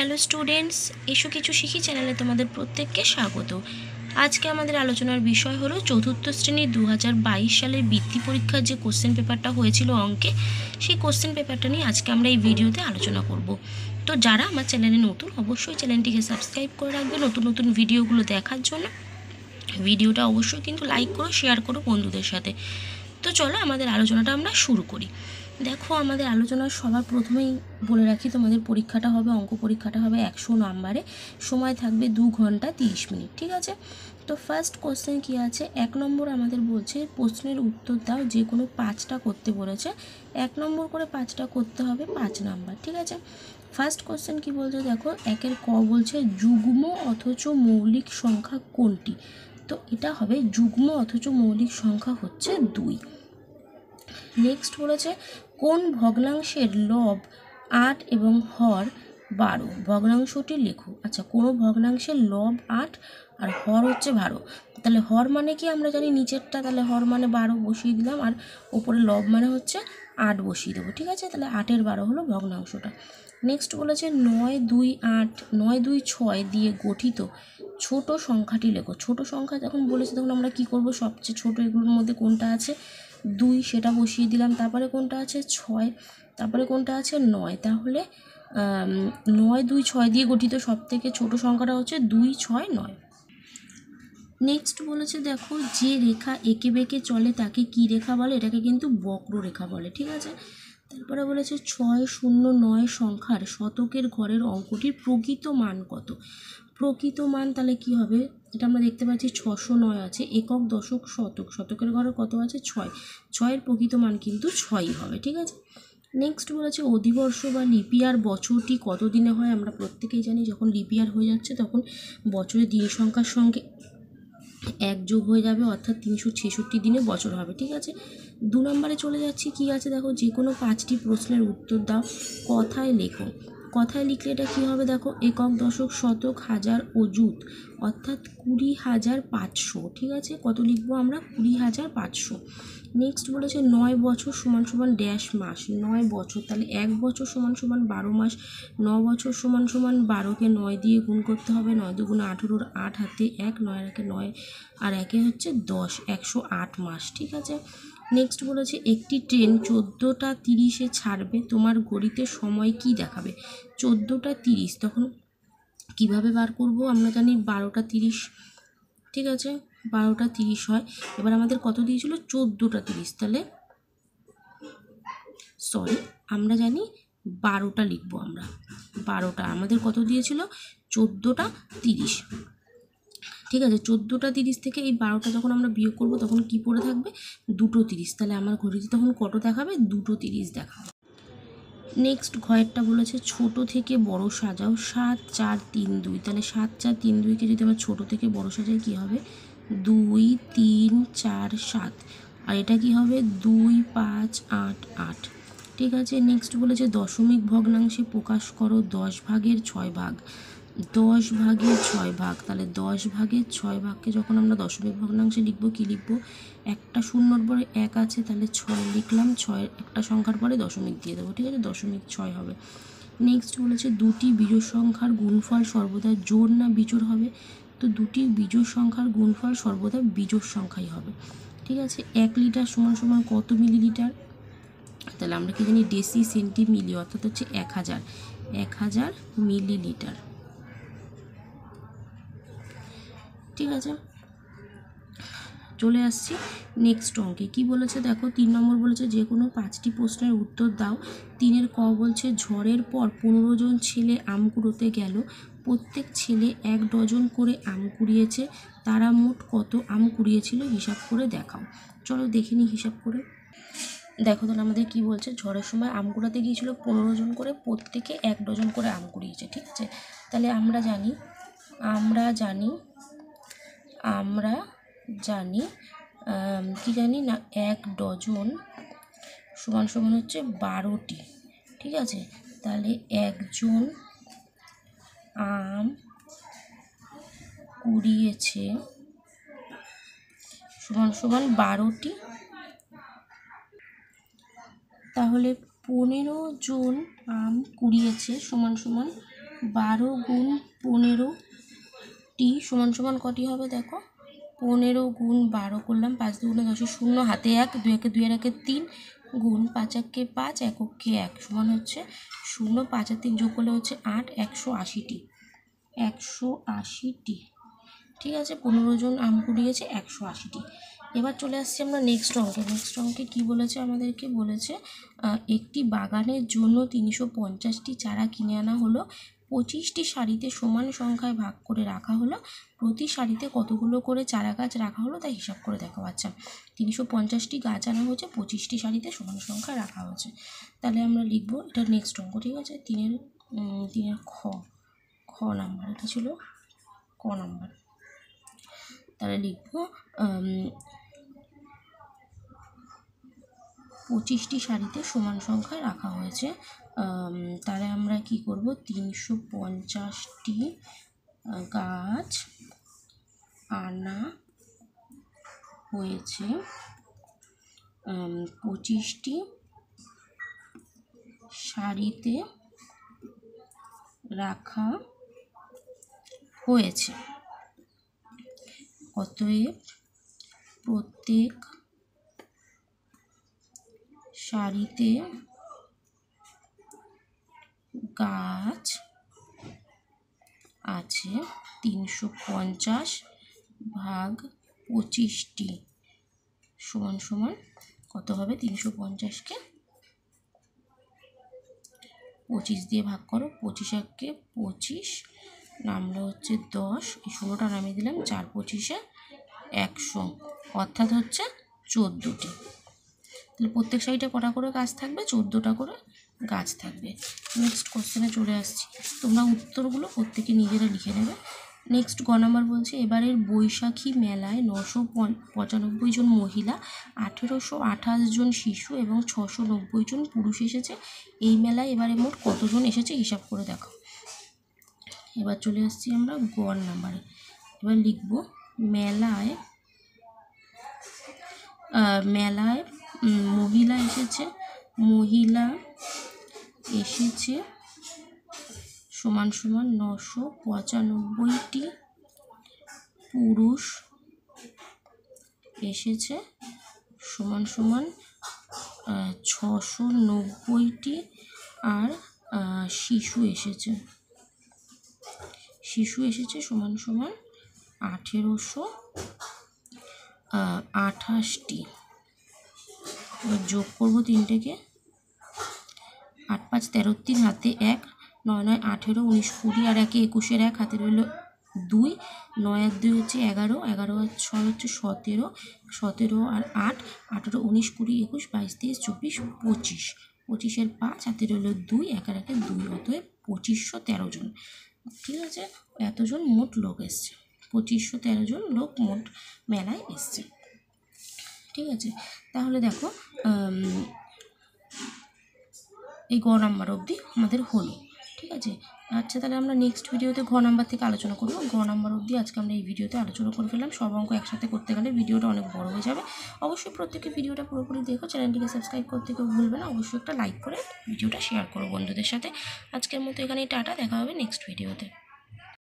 Hello students এসো কিছু শিখি চ্যানেলে তোমাদের প্রত্যেককে স্বাগত। আজকে আমাদের আলোচনার বিষয় হলো চতুর্থ শ্রেণির দু হাজার বাইশ সালের বৃত্তি পরীক্ষার যে কোশ্চেন পেপারটা হয়েছিল অঙ্কে, সেই কোশ্চেন পেপারটা নিয়ে আজকে আমরা এই ভিডিওতে আলোচনা করব। তো যারা আমার চ্যানেলে নতুন, অবশ্যই চ্যানেলটিকে সাবস্ক্রাইব করে রাখবে নতুন নতুন ভিডিওগুলো দেখার জন্য। ভিডিওটা অবশ্যই কিন্তু লাইক করো শেয়ার করো বন্ধুদের সাথে। তো চলো আমাদের আলোচনাটা আমরা শুরু করি। দেখো, আমাদের আলোচনার সবার প্রথমেই বলে রাখি, তোমাদের পরীক্ষাটা হবে, অঙ্ক পরীক্ষাটা হবে একশো নাম্বারে। সময় থাকবে দু ঘণ্টা তিরিশ মিনিট, ঠিক আছে? তো ফার্স্ট কোশ্চেন কি আছে? এক নম্বর আমাদের বলছে, প্রশ্নের উত্তর দাও, যে কোনো পাঁচটা করতে বলেছে। এক নম্বর করে পাঁচটা করতে হবে পাঁচ নাম্বার, ঠিক আছে? ফার্স্ট কোশ্চেন কি বলছে দেখো, একের ক বলছে যুগ্ম অথচ মৌলিক সংখ্যা কোনটি? তো এটা হবে যুগ্ম অথচ মৌলিক সংখ্যা হচ্ছে দুই। নেক্সট বলেছে কোন ভগ্নাংশের লব আট এবং হর বারো? ভগ্নাংশটি লেখো। আচ্ছা কোনো ভগ্নাংশের লব আট আর হর হচ্ছে বারো। তাহলে হর মানে কি? আমরা জানি নিচেরটা, তাহলে হর মানে বারো বসিয়ে দিলাম আর ওপরে লব মানে হচ্ছে আট বসিয়ে দেবো। ঠিক আছে? তাহলে আটের বারো হলো ভগ্নাংশটা। নেক্সট বলেছে নয় দুই আট, নয় দুই ছয় দিয়ে গঠিত ছোট সংখ্যাটি লেখো। ছোট সংখ্যা যখন বলেছে, তখন আমরা কি করব? সবচেয়ে ছোট এগুলোর মধ্যে কোনটা আছে? দুই, সেটা বসিয়ে দিলাম। তারপরে কোনটা আছে? ছয়। তারপরে কোনটা আছে? নয়। তাহলে নয়, দুই, ছয় দিয়ে গঠিত সব থেকে ছোটো সংখ্যাটা হচ্ছে দুই, ছয়, নয়। নেক্সট বলেছে, দেখো, যে রেখা এঁকে বেঁকে চলে তাকে কি রেখা বলে? এটাকে কিন্তু বক্ররেখা বলে, ঠিক আছে? তারপরে বলেছে, ছয়, শূন্য, নয় সংখ্যার শতকের ঘরের অঙ্কটির প্রকৃত মান কত? প্রকৃত মান তাহলে কি হবে? এটা আমরা দেখতে পাচ্ছি ছশো নয় আছে, একক দশক শতক। শতকের ঘরে কত আছে? ছয়। ছয়ের প্রকৃত মান কিন্তু ছয়ই হবে, ঠিক আছে? নেক্সট বলেছে অধিবর্ষ বা লিপিয়ার বছরটি কত দিনে হয়? আমরা প্রত্যেকেই জানি যখন লিপিয়ার হয়ে যাচ্ছে তখন বছরের দিন সংখ্যার সঙ্গে এক যোগ হয়ে যাবে, অর্থাৎ তিনশো ছেষট্টি দিনে বছর হবে, ঠিক আছে? দু নম্বরে চলে যাচ্ছি, কি আছে? দেখো যে কোনো পাঁচটি প্রশ্নের উত্তর দাও, কথায় লেখো। কথায় লিখলে এটা কী হবে দেখো? একক দশক শতক হাজার অযুত, অর্থাৎ কুড়ি হাজার পাঁচশো, ঠিক আছে? কত লিখব আমরা? কুড়ি হাজার পাঁচশো। নেক্সট বলেছে নয় বছর সমান সমান ড্যাশ মাস, নয় বছর, তাহলে এক বছর সমান সমান বারো মাস, ন বছর সমান সমান বারোকে নয় দিয়ে গুণ করতে হবে, নয় দুগুণে আঠেরোর আট হাতে এক, নয় একে নয় আর একে হচ্ছে দশ, একশো আট মাস, ঠিক আছে? নেক্সট বলেছে, একটি ট্রেন চোদ্দোটা তিরিশে ছাড়বে, তোমার গড়িতে সময় কি দেখাবে? চোদ্দোটা তিরিশ, তখন কীভাবে বার করব? আমরা জানি বারোটা তিরিশ, ঠিক আছে? বারোটা তিরিশ হয়। এবার আমাদের কত দিয়েছিল? চোদ্দোটা তিরিশ। তাহলে সরি আমরা জানি বারোটা লিখব আমরা। বারোটা, আমাদের কত দিয়েছিল? চোদ্দোটা তিরিশ। ঠিক আছে, চোদ্দোটা তিরিশ থেকে এই বারোটা যখন আমরা বিয়োগ করব তখন কি পড়ে থাকবে? দুটো তিরিশ। তাহলে আমার ঘড়িতে তখন কত দেখাবে? দুটো তিরিশ দেখাবে। নেক্সট ঘয়েরটা বলেছে, ছোট থেকে বড় সাজাও, সাত, চার, তিন, দুই। তাহলে সাত, চার, তিন, দুইকে যদি আমরা ছোট থেকে বড় সাজাই, কি হবে? দুই, তিন, চার, সাত। আর এটা কি হবে? দুই, পাঁচ, আট আট। ঠিক আছে নেক্সট বলেছে, দশমিক ভগ্নাংশে প্রকাশ করো দশ ভাগের ছয় ভাগ। দশ ভাগের ছয় ভাগ, তাহলে দশ ভাগের ছয় ভাগকে যখন আমরা দশমিক ভগ্নাংশে লিখব, কি লিখব? একটা শূন্যর পরে এক আছে, তাহলে ছয় লিখলাম, ছয়, একটা সংখ্যার পরে দশমিক দিয়ে দেবো, ঠিক আছে? দশমিক ছয় হবে। নেক্সট বলেছে, দুটি বিজোড় সংখ্যার গুণফল সর্বদা জোড় না বিজোড় হবে? তো দুটি বিজোড় সংখ্যার গুণফল সর্বদা বিজোড় সংখ্যাই হবে, ঠিক আছে? এক লিটার সমান সমান কত মিলিলিটার? তাহলে আমরা কি জানি ডেসি সেন্টি মিলি অর্থাৎ হচ্ছে এক হাজার এক হাজার মিলিলিটার। ঠিক আছে? চলে আসছি নেক্সট অঙ্কে। কি বলেছে দেখো? তিন নম্বর বলেছে, যে কোনো পাঁচটি প্রশ্নের উত্তর দাও। তিনের ক বলছে, ঝড়ের পর পনেরো জন ছেলে আম কুড়োতে গেল। প্রত্যেক ছেলে এক ডজন করে আম কুড়িয়েছে। তারা মোট কত আম কুড়িয়েছিল হিসাব করে দেখাও। চলো দেখে হিসাব করে। দেখো তাহলে আমাদের কি বলছে, ঝড়ের সময় আম কুড়াতে গিয়েছিল পনেরো জন করে, প্রত্যেকে এক ডজন করে আম কুড়িয়েছে। ঠিক আছে? তাহলে আমরা জানি আমরা জানি আমরা জানি কি জানি না, এক ডজন সমান সমান হচ্ছে বারোটি, ঠিক আছে? তাহলে একজন আম কুড়িয়েছে সমান সমান বারোটি। তাহলে পনেরো জন আম কুড়িয়েছে সমান সমান বারো গুণ পনেরো টি সমান সমান কটি হবে দেখো? পনেরো গুণ বারো করলাম, পাঁচ দুগুণে দশে শূন্য, হাতে এক, দুই একে দুই একে তিন, গুণ পাঁচ এককে পাঁচ এককে এক, সমান হচ্ছে শূন্য, পাঁচ আর তিন যোগ করলে হচ্ছে আট, একশো আশিটি একশো আশিটি ঠিক আছে? পনেরো জন আম কুড়িয়েছে, একশো আশিটি এবার চলে আসছি আমরা নেক্সট অঙ্কে। নেক্সট অঙ্কে কী বলেছে আমাদেরকে? বলেছে একটি বাগানের জন্য তিনশো পঞ্চাশটি চারা কিনে আনা হলো, পঁচিশটি শাড়িতে সমান সংখ্যায় ভাগ করে রাখা হলো, প্রতি শাড়িতে কতগুলো করে চারা গাছ রাখা হলো তা হিসাব করে দেখো আচ্ছা তিনশো পঞ্চাশটি গাছ আনা হয়েছে, পঁচিশটি শাড়িতে সমান সংখ্যায় রাখা হয়েছে। তাহলে আমরা লিখব, এটা নেক্সট অঙ্ক, ঠিক আছে? তিনের তিনের খ খ নাম্বার এটা ছিল ক নাম্বার তাহলে লিখব পঁচিশটি শাড়িতে সমান সংখ্যায় রাখা হয়েছে। তাহলে আমরা কি করব? তিনশো পঞ্চাশটি গাছ আনা হয়েছে। পঁচিশটি শাড়িতে রাখা হয়েছে। অতএব প্রত্যেক সারিতে গাছ আছে তিনশো পঞ্চাশ ভাগ পঁচিশটি। সমান সমান কত হবে তিনশো পঞ্চাশকে? পঁচিশ দিয়ে ভাগ করো, পঁচিশ এককে পঁচিশ, নামলো হচ্ছে দশ। এই ষোলোটা নামিয়ে দিলাম, চার পঁচিশে একশো। অর্থাৎ হচ্ছে চোদ্দোটি। তাহলে প্রত্যেক সাইডে কটা করে গাছ থাকবে? চোদ্দোটা করে গাছ থাকবে। নেক্সট কোশ্চেনে চলে আসছি। তোমরা উত্তরগুলো প্রত্যেকে নিজেরা লিখে নেবে। নেক্সট গ নাম্বার বলছে, এবারের বৈশাখী মেলায় নশো পঁচানব্বই জন মহিলা, আঠেরোশো আঠাশ জন শিশু এবং ছশো নব্বই জন পুরুষ এসেছে। এই মেলায় এবারে মোট কতজন এসেছে হিসাব করে দেখো এবার চলে আসছি আমরা গ নাম্বারে এবার লিখব, মেলায় মেলায় মহিলা এসেছে। মহিলা এসেছে সমান সমান নশো পঁচানব্বইটি পুরুষ এসেছে সমান সমান ছশো নব্বইটি আর শিশু এসেছে। শিশু এসেছে সমান সমান আঠেরোশো আঠাশটি। এবার যোগ করব তিনটেকে। আট পাঁচ তেরো তিন হাতে এক, নয় নয় আঠেরো উনিশ কুড়ি আর একে একুশের এক, হাতে রইল দুই, নয় আর দুই হচ্ছে এগারো এগারো আর ছয় হচ্ছে সতেরো সতেরো আর আট, আঠেরো উনিশ কুড়ি একুশ, বাইশ তেইশ চব্বিশ পঁচিশ, পঁচিশের পাঁচ, হাতে রইল দুই, এক আর একে দুই, অতএব পঁচিশশো তেরো জন। ঠিক আছে? এতজন মোট লোক এসছে। পঁচিশশো তেরো জন লোক মোট মেলায় এসছে। ঠিক আছে? তাহলে দেখো এই গ নাম্বার অবধি আমাদের হলো, ঠিক আছে? আচ্ছা তাহলে আমরা নেক্সট ভিডিওতে ঘ নাম্বার থেকে আলোচনা করব। ঘ নাম্বার অবধি আজকে আমরা এই ভিডিওতে আলোচনা করে ফেললাম। সব অঙ্ক একসাথে করতে গেলে ভিডিওটা অনেক বড় হয়ে যাবে। অবশ্যই প্রত্যেকে ভিডিওটা পুরোপুরি দেখো। চ্যানেলটিকে সাবস্ক্রাইব করতে কেউ ভুলবে না। অবশ্যই একটা লাইক করে ভিডিওটা শেয়ার করো বন্ধুদের সাথে। আজকের মতো এখানেই টাটা। দেখা হবে নেক্সট ভিডিওতে